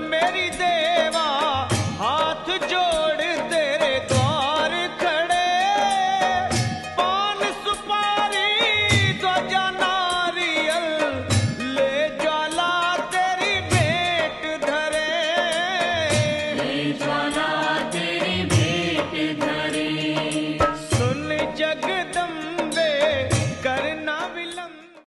मेरी देवा हाथ जोड़ तेरे द्वार खड़े। पान सुपारी तो नारियल ले ज्वाला तेरी भेंट धरे। ले ज्वाला तेरी भेंट धरे। सुन जगदम